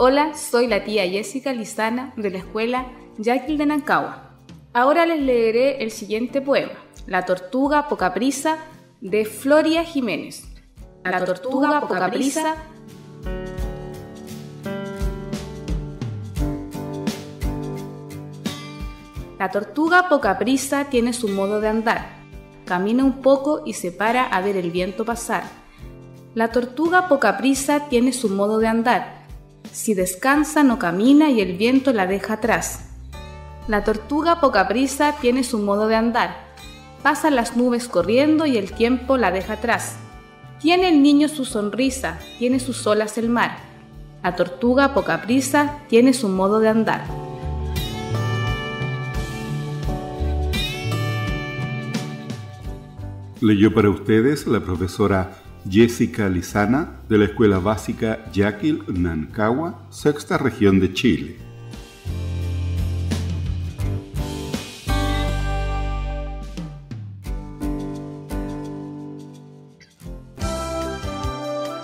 Hola, soy la tía Jessica Lizana de la escuela Yaquil de Nancagua. Ahora les leeré el siguiente poema, La tortuga poca prisa de Floria Jiménez. La tortuga poca prisa La tortuga poca prisa tiene su modo de andar. Camina un poco y se para a ver el viento pasar. La tortuga poca prisa tiene su modo de andar si descansa no camina y el viento la deja atrás. La tortuga poca prisa tiene su modo de andar. Pasan las nubes corriendo y el tiempo la deja atrás. Tiene el niño su sonrisa, tiene sus olas el mar. La tortuga poca prisa tiene su modo de andar. Leyó para ustedes la profesora Jessica Lizana, de la Escuela Básica Yaquil Nancagua, sexta región de Chile.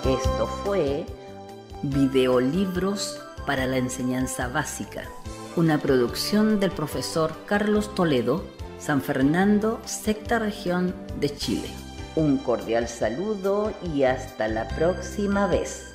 Esto fue Videolibros para la Enseñanza Básica, una producción del profesor Carlos Toledo, San Fernando, sexta región de Chile. Un cordial saludo y hasta la próxima vez.